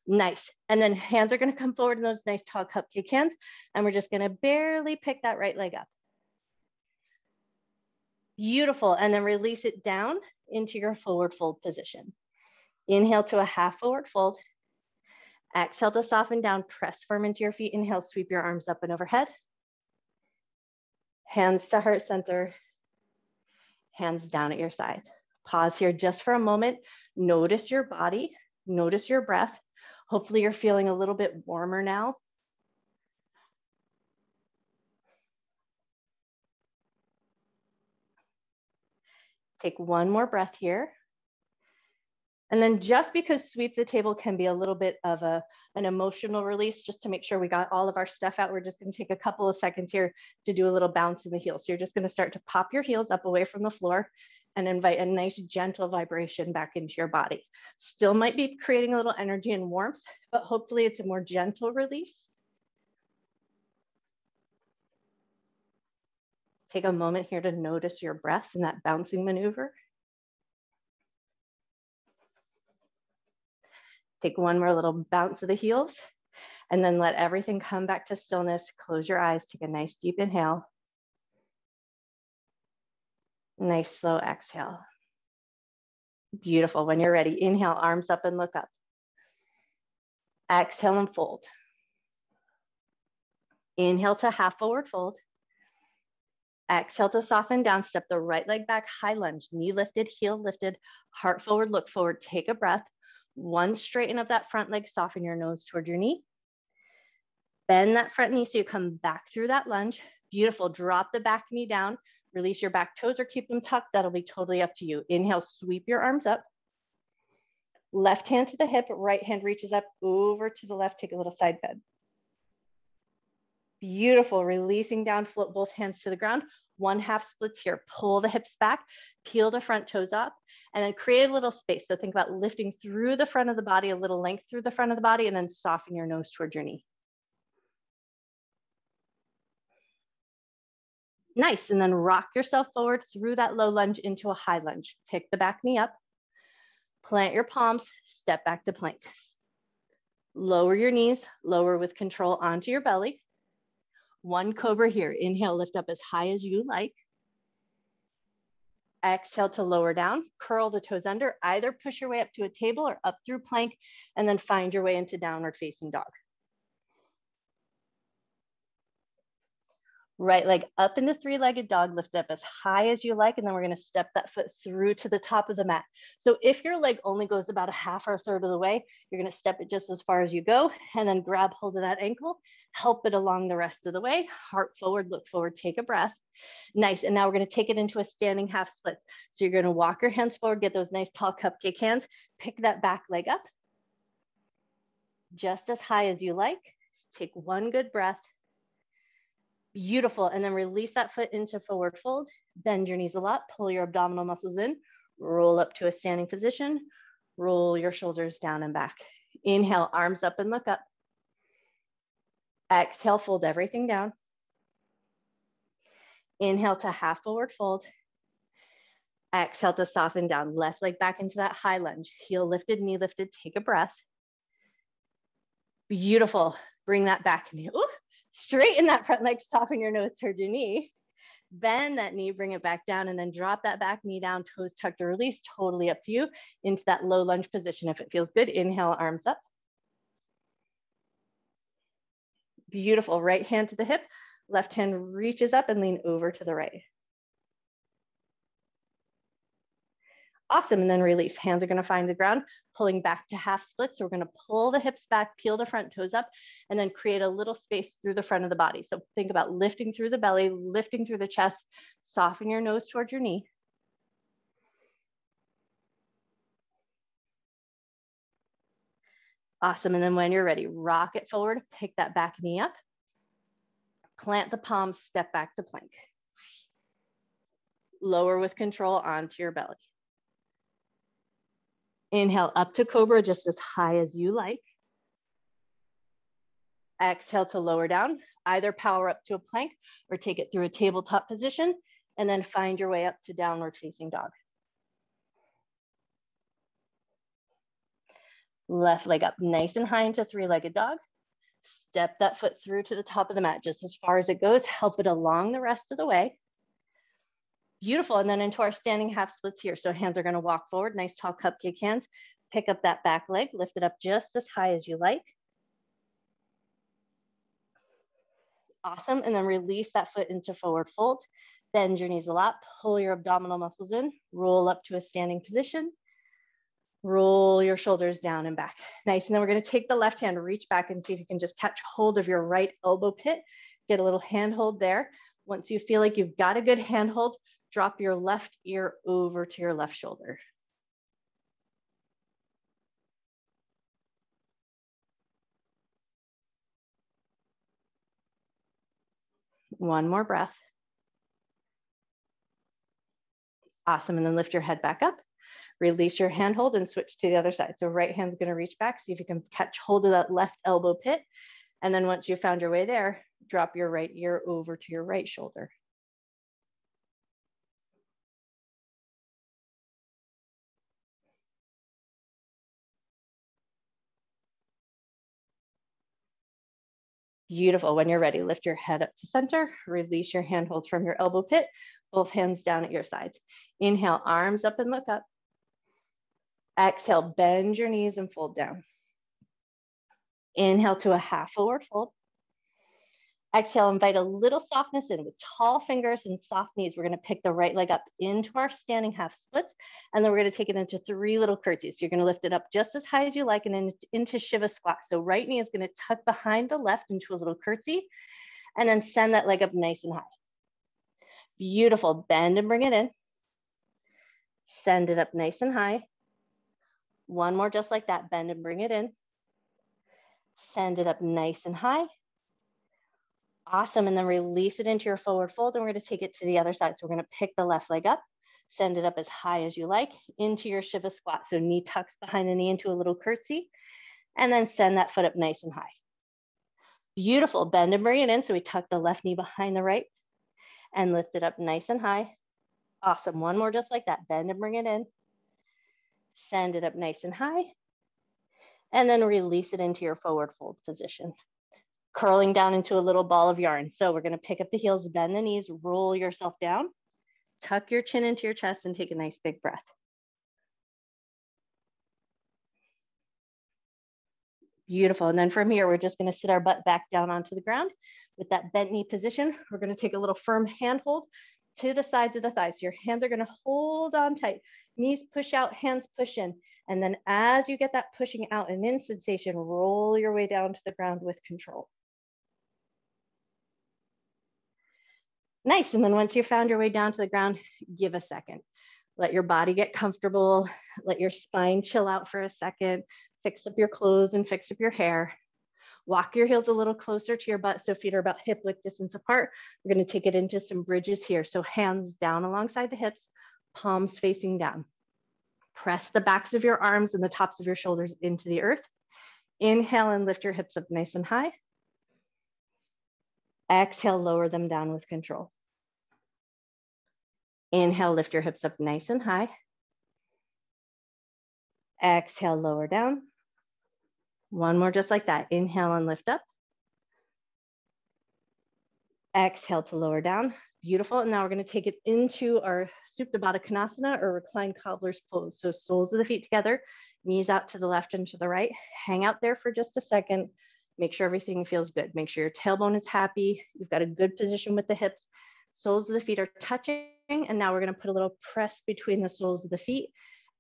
Nice. And then hands are gonna come forward in those nice tall cupcake hands. And we're just gonna barely pick that right leg up. Beautiful. And then release it down into your forward fold position. Inhale to a half forward fold. Exhale to soften down, press firm into your feet. Inhale, sweep your arms up and overhead. Hands to heart center, hands down at your side. Pause here just for a moment. Notice your body, notice your breath. Hopefully you're feeling a little bit warmer now. Take one more breath here. And then just because sweep the table can be a little bit of a, an emotional release, just to make sure we got all of our stuff out, we're just gonna take a couple of seconds here to do a little bounce in the heels. So you're just gonna start to pop your heels up away from the floor and invite a nice gentle vibration back into your body. Still might be creating a little energy and warmth, but hopefully it's a more gentle release. Take a moment here to notice your breath in that bouncing maneuver. Take one more little bounce of the heels and then let everything come back to stillness. Close your eyes, take a nice deep inhale. Nice slow exhale. Beautiful. When you're ready, inhale, arms up and look up. Exhale and fold. Inhale to half forward fold. Exhale to soften down, step the right leg back, high lunge, knee lifted, heel lifted, heart forward, look forward, take a breath. One, straighten up that front leg, soften your nose toward your knee. Bend that front knee so you come back through that lunge. Beautiful, drop the back knee down, release your back toes or keep them tucked. That'll be totally up to you. Inhale, sweep your arms up. Left hand to the hip, right hand reaches up over to the left, take a little side bend. Beautiful, releasing down, float both hands to the ground one half splits here. Pull the hips back, peel the front toes up, and then create a little space. So think about lifting through the front of the body, a little length through the front of the body, and then soften your nose towards your knee. Nice, and then rock yourself forward through that low lunge into a high lunge. Pick the back knee up, plant your palms, step back to plank. Lower your knees, lower with control onto your belly. One cobra here. Inhale, lift up as high as you like. Exhale to lower down, curl the toes under, either push your way up to a table or up through plank, and then find your way into downward facing dog. Right leg up into three-legged dog, lift up as high as you like, and then we're gonna step that foot through to the top of the mat. So if your leg only goes about a half or a third of the way, you're gonna step it just as far as you go, and then grab hold of that ankle, help it along the rest of the way, heart forward, look forward, take a breath. Nice, and now we're gonna take it into a standing half splits. So you're gonna walk your hands forward, get those nice tall cupcake hands, pick that back leg up, just as high as you like. Take one good breath, Beautiful. And then release that foot into forward fold. Bend your knees a lot. Pull your abdominal muscles in. Roll up to a standing position. Roll your shoulders down and back. Inhale, arms up and look up. Exhale, fold everything down. Inhale to half forward fold. Exhale to soften down. Left leg back into that high lunge. Heel lifted, knee lifted. Take a breath. Beautiful. Bring that back. Ooh, straighten that front leg, soften your nose towards your knee. Bend that knee, bring it back down, and then drop that back knee down, toes tucked or release, totally up to you, into that low lunge position. If it feels good, inhale, arms up. Beautiful, right hand to the hip, left hand reaches up and lean over to the right. Awesome, and then release. Hands are gonna find the ground, pulling back to half split. So we're gonna pull the hips back, peel the front toes up, and then create a little space through the front of the body. So think about lifting through the belly, lifting through the chest, soften your nose towards your knee. Awesome, and then when you're ready, rock it forward, pick that back knee up, plant the palms, step back to plank. Lower with control onto your belly. Inhale up to cobra, just as high as you like. Exhale to lower down, either power up to a plank or take it through a tabletop position, and then find your way up to downward facing dog. Left leg up nice and high into three-legged dog. Step that foot through to the top of the mat, just as far as it goes, help it along the rest of the way. Beautiful. And then into our standing half splits here. So hands are going to walk forward, nice tall cupcake hands. Pick up that back leg, lift it up just as high as you like. Awesome. And then release that foot into forward fold. Bend your knees a lot, pull your abdominal muscles in, roll up to a standing position. Roll your shoulders down and back. Nice. And then we're going to take the left hand, reach back and see if you can just catch hold of your right elbow pit. Get a little handhold there. Once you feel like you've got a good handhold, drop your left ear over to your left shoulder. One more breath. Awesome, and then lift your head back up. Release your hand hold and switch to the other side. So right hand's gonna reach back, see if you can catch hold of that left elbow pit. And then once you've found your way there, drop your right ear over to your right shoulder. Beautiful. When you're ready, lift your head up to center, release your handhold from your elbow pit, both hands down at your sides. Inhale, arms up and look up. Exhale, bend your knees and fold down. Inhale to a half forward fold. Exhale, invite a little softness in with tall fingers and soft knees. We're gonna pick the right leg up into our standing half splits, and then we're gonna take it into three little curtsies. You're gonna lift it up just as high as you like and then into Shiva squat. So right knee is gonna tuck behind the left into a little curtsy, and then send that leg up nice and high. Beautiful, bend and bring it in. Send it up nice and high. One more just like that, bend and bring it in. Send it up nice and high Awesome. And then release it into your forward fold. And we're going to take it to the other side. So we're going to pick the left leg up, send it up as high as you like into your Shiva squat. So knee tucks behind the knee into a little curtsy. And then send that foot up nice and high. Beautiful. Bend and bring it in. So we tuck the left knee behind the right. and lift it up nice and high. Awesome. One more just like that. Bend and bring it in. Send it up nice and high. And then release it into your forward fold position. Curling down into a little ball of yarn. So we're going to pick up the heels, bend the knees, roll yourself down, tuck your chin into your chest, and take a nice big breath. Beautiful. And then from here, we're just going to sit our butt back down onto the ground with that bent knee position. We're going to take a little firm handhold to the sides of the thighs. So Your hands are going to hold on tight. Knees push out, hands push in. And then as you get that pushing out and in sensation, roll your way down to the ground with control. Nice. And then once you found your way down to the ground, give a second. Let your body get comfortable. Let your spine chill out for a second. Fix up your clothes and fix up your hair. Walk your heels a little closer to your butt so feet are about hip width distance apart. We're going to take it into some bridges here. So hands down alongside the hips, palms facing down. Press the backs of your arms and the tops of your shoulders into the earth. Inhale and lift your hips up nice and high. Exhale, lower them down with control. Inhale, lift your hips up nice and high. Exhale, lower down. One more just like that. Inhale and lift up. Exhale to lower down. Beautiful. And now we're going to take it into our Supta Baddha Konasana or reclined cobbler's pose. So soles of the feet together, knees out to the left and to the right. Hang out there for just a second. Make sure everything feels good. Make sure your tailbone is happy. You've got a good position with the hips. Soles of the feet are touching. And now we're going to put a little press between the soles of the feet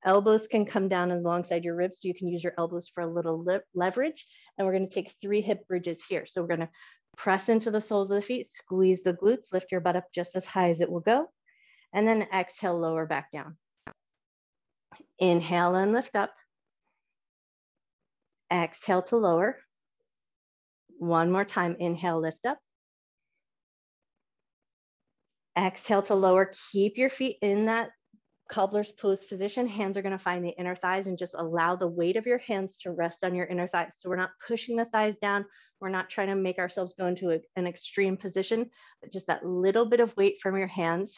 Elbows can come down alongside your ribs, so you can use your elbows for a little leverage. And we're gonna take three hip bridges here. So we're gonna press into the soles of the feet, squeeze the glutes, lift your butt up just as high as it will go. And then exhale, lower back down. Inhale and lift up. Exhale to lower. One more time, inhale, lift up. Exhale to lower, keep your feet in that cobbler's pose position, hands are gonna find the inner thighs and just allow the weight of your hands to rest on your inner thighs. So we're not pushing the thighs down. We're not trying to make ourselves go into a, an extreme position, but just that little bit of weight from your hands.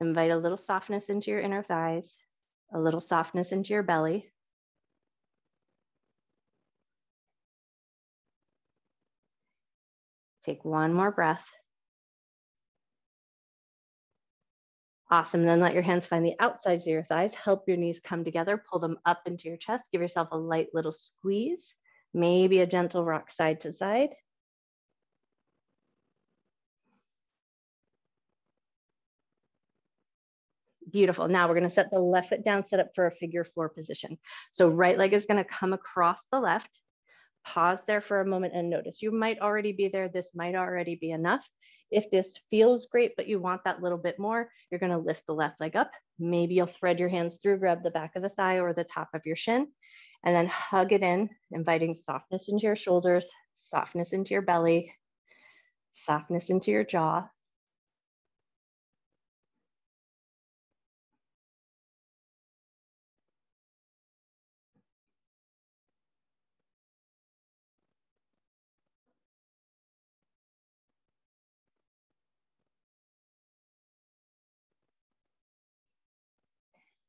Invite a little softness into your inner thighs, a little softness into your belly. Take one more breath. Awesome. Then let your hands find the outsides of your thighs. Help your knees come together. Pull them up into your chest. Give yourself a light little squeeze. Maybe a gentle rock side to side. Beautiful. Now we're going to set the left foot down, set up for a figure four position. So right leg is going to come across the left. Pause there for a moment and notice. You might already be there. This might already be enough. If this feels great, but you want that little bit more, you're gonna lift the left leg up. Maybe you'll thread your hands through, grab the back of the thigh or the top of your shin, and then hug it in, inviting softness into your shoulders, softness into your belly, softness into your jaw.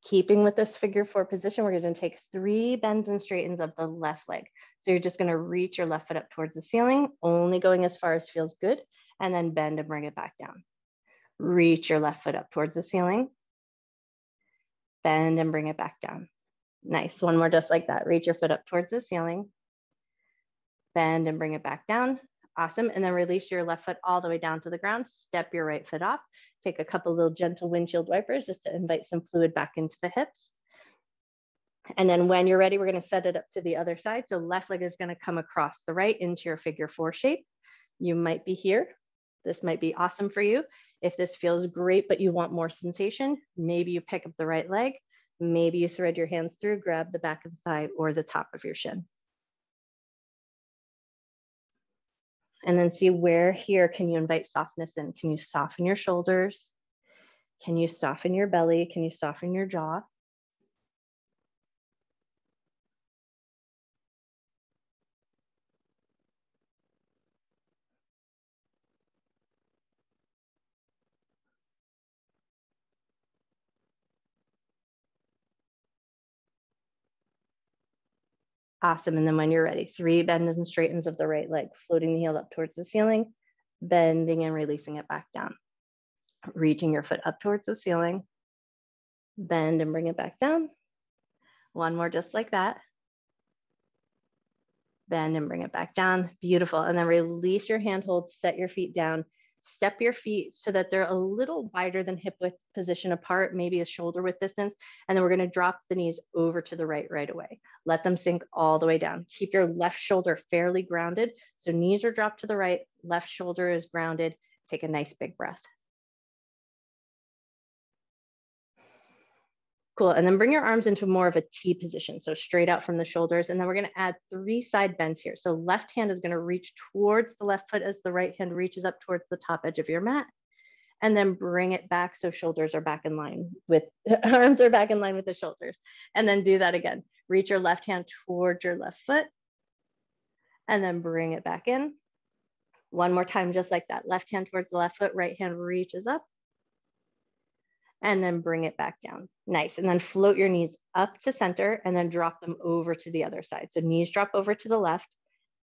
Keeping with this figure four position, we're gonna take three bends and straightens of the left leg. So you're just gonna reach your left foot up towards the ceiling, only going as far as feels good, and then bend and bring it back down. Reach your left foot up towards the ceiling, bend and bring it back down. Nice, one more just like that. Reach your foot up towards the ceiling, bend and bring it back down. Awesome. And then release your left foot all the way down to the ground. Step your right foot off. Take a couple little gentle windshield wipers just to invite some fluid back into the hips. And then when you're ready, we're going to set it up to the other side. So left leg is going to come across the right into your figure four shape. You might be here. This might be awesome for you. If this feels great, but you want more sensation, maybe you pick up the right leg. Maybe you thread your hands through, grab the back of the thigh or the top of your shin. And then see where here can you invite softness in? Can you soften your shoulders? Can you soften your belly? Can you soften your jaw? Awesome. And then when you're ready, three bends and straightens of the right leg, floating the heel up towards the ceiling, bending and releasing it back down. Reaching your foot up towards the ceiling, bend and bring it back down. One more just like that. Bend and bring it back down. Beautiful. And then release your handhold, set your feet down, step your feet so that they're a little wider than hip width position apart, maybe a shoulder width distance. And then we're gonna drop the knees over to the right right away. Let them sink all the way down. Keep your left shoulder fairly grounded. So knees are dropped to the right, left shoulder is grounded. Take a nice big breath. Cool, and then bring your arms into more of a T position. So straight out from the shoulders. And then we're gonna add three side bends here. So left hand is gonna reach towards the left foot as the right hand reaches up towards the top edge of your mat. And then bring it back so shoulders are back in line with, (laughs) arms are back in line with the shoulders. And then do that again. Reach your left hand towards your left foot. And then bring it back in. One more time, just like that. Left hand towards the left foot, right hand reaches up and then bring it back down. Nice. And then float your knees up to center and then drop them over to the other side. So knees drop over to the left,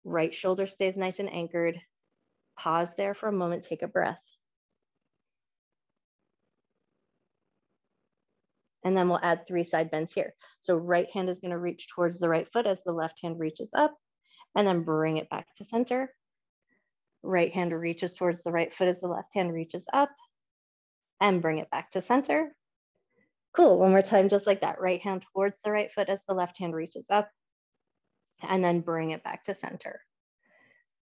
right shoulder stays nice and anchored. Pause there for a moment, take a breath. And then we'll add three side bends here. So right hand is gonna reach towards the right foot as the left hand reaches up and then bring it back to center. Right hand reaches towards the right foot as the left hand reaches up and bring it back to center. Cool, one more time, just like that. Right hand towards the right foot as the left hand reaches up and then bring it back to center.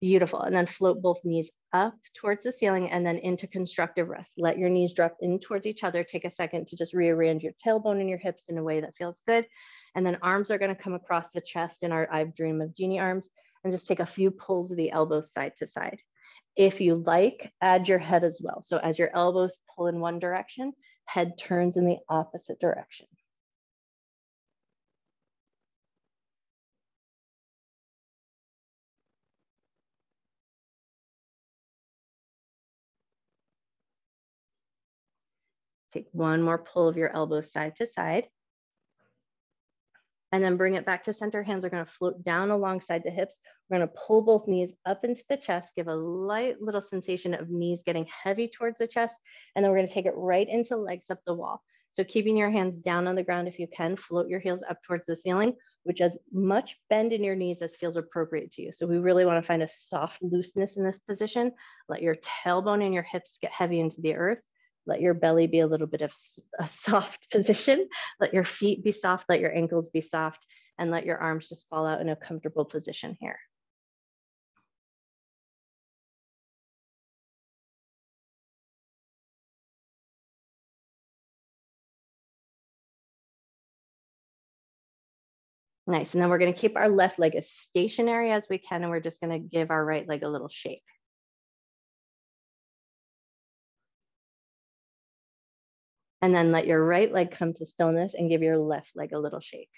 Beautiful, and then float both knees up towards the ceiling and then into constructive rest. Let your knees drop in towards each other. Take a second to just rearrange your tailbone and your hips in a way that feels good. And then arms are gonna come across the chest in our I've Dream of Jeannie arms and just take a few pulls of the elbows side to side. If you like, add your head as well. So as your elbows pull in one direction, head turns in the opposite direction. Take one more pull of your elbows side to side and then bring it back to center. Hands are gonna float down alongside the hips. We're gonna pull both knees up into the chest, give a light little sensation of knees getting heavy towards the chest. And then we're gonna take it right into legs up the wall. So keeping your hands down on the ground if you can, float your heels up towards the ceiling, which has much bend in your knees as feels appropriate to you. So we really wanna find a soft looseness in this position. Let your tailbone and your hips get heavy into the earth. Let your belly be a little bit of a soft (laughs) position. Let your feet be soft, let your ankles be soft, and let your arms just fall out in a comfortable position here. Nice, and then we're gonna keep our left leg as stationary as we can, and we're just gonna give our right leg a little shake. And then let your right leg come to stillness and give your left leg a little shake.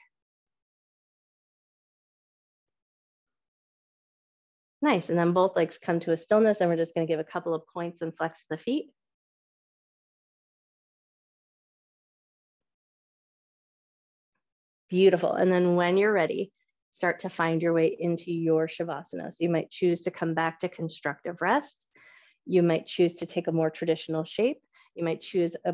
Nice, and then both legs come to a stillness and we're just gonna give a couple of points and flex the feet. Beautiful, and then when you're ready, start to find your way into your Shavasana. So you might choose to come back to constructive rest. You might choose to take a more traditional shape. You might choose a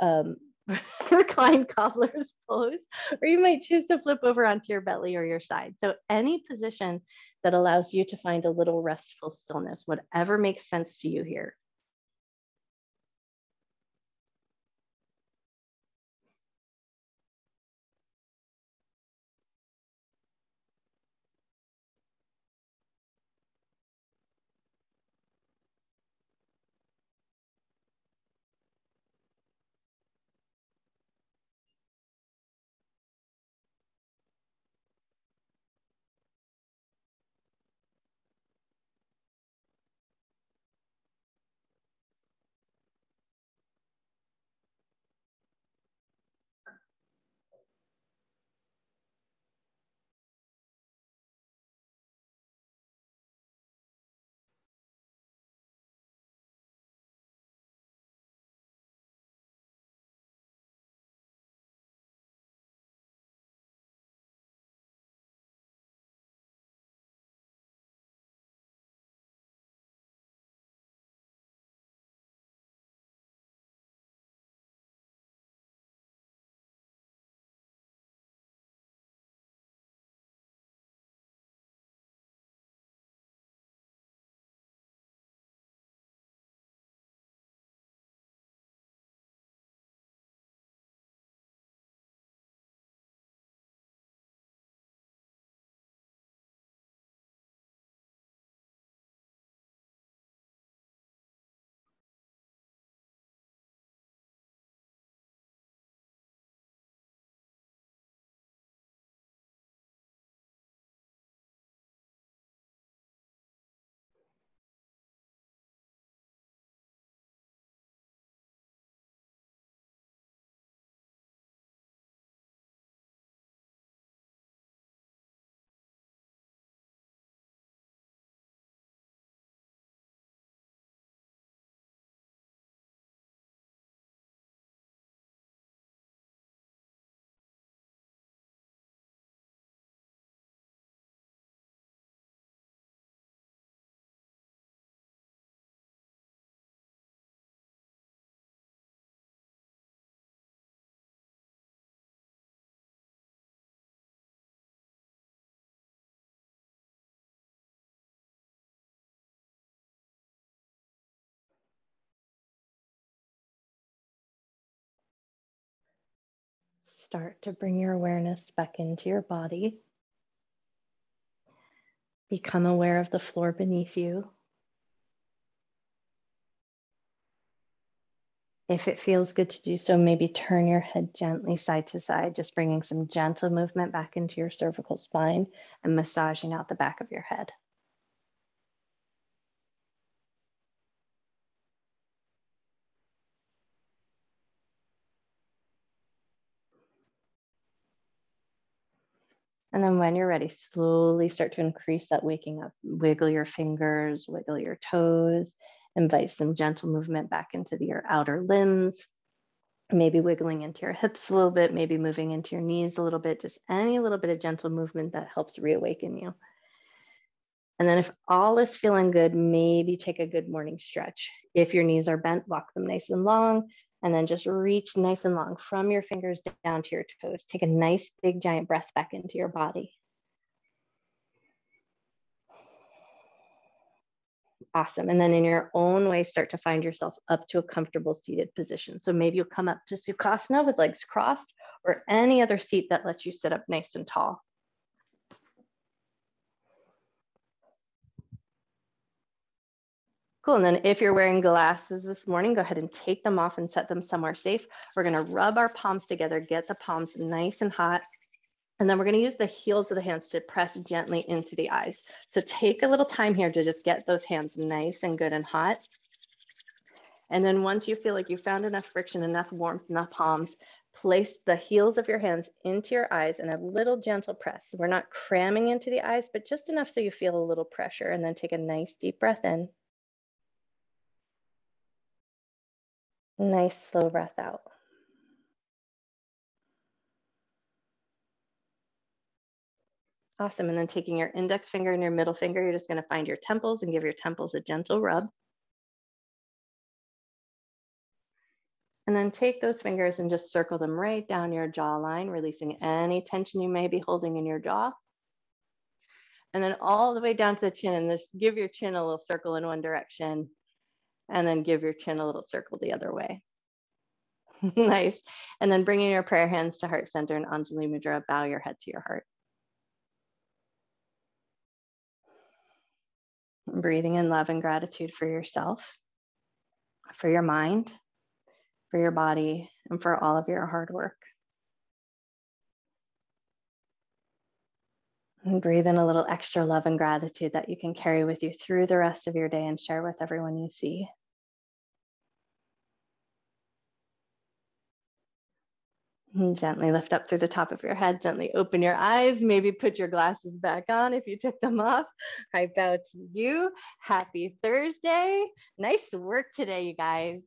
um, (laughs) reclined cobbler's (laughs) pose, or you might choose to flip over onto your belly or your side. So any position that allows you to find a little restful stillness, whatever makes sense to you here. Start to bring your awareness back into your body. Become aware of the floor beneath you. If it feels good to do so, maybe turn your head gently side to side, just bringing some gentle movement back into your cervical spine and massaging out the back of your head. And then when you're ready, slowly start to increase that waking up. Wiggle your fingers, wiggle your toes, invite some gentle movement back into the, your outer limbs. Maybe wiggling into your hips a little bit, maybe moving into your knees a little bit, just any little bit of gentle movement that helps reawaken you. And then if all is feeling good, maybe take a good morning stretch. If your knees are bent, walk them nice and long and then just reach nice and long from your fingers down to your toes. Take a nice big giant breath back into your body. Awesome. And then in your own way, start to find yourself up to a comfortable seated position. So maybe you'll come up to Sukhasana with legs crossed or any other seat that lets you sit up nice and tall. Cool, and then if you're wearing glasses this morning, go ahead and take them off and set them somewhere safe. We're gonna rub our palms together, get the palms nice and hot. And then we're gonna use the heels of the hands to press gently into the eyes. So take a little time here to just get those hands nice and good and hot. And then once you feel like you found enough friction, enough warmth in the palms, place the heels of your hands into your eyes and a little gentle press. We're not cramming into the eyes, but just enough so you feel a little pressure. And then take a nice deep breath in. Nice slow breath out. Awesome. And then taking your index finger and your middle finger, you're just going to find your temples and give your temples a gentle rub. And then take those fingers and just circle them right down your jawline, releasing any tension you may be holding in your jaw. And then all the way down to the chin, and just give your chin a little circle in one direction and then give your chin a little circle the other way. (laughs) nice. And then bringing your prayer hands to heart center and Anjali Mudra, bow your head to your heart. Breathing in love and gratitude for yourself, for your mind, for your body, and for all of your hard work. And breathe in a little extra love and gratitude that you can carry with you through the rest of your day and share with everyone you see. (laughs) Gently lift up through the top of your head. Gently open your eyes. Maybe put your glasses back on if you took them off. I bow to you. Happy Thursday. Nice work today, you guys.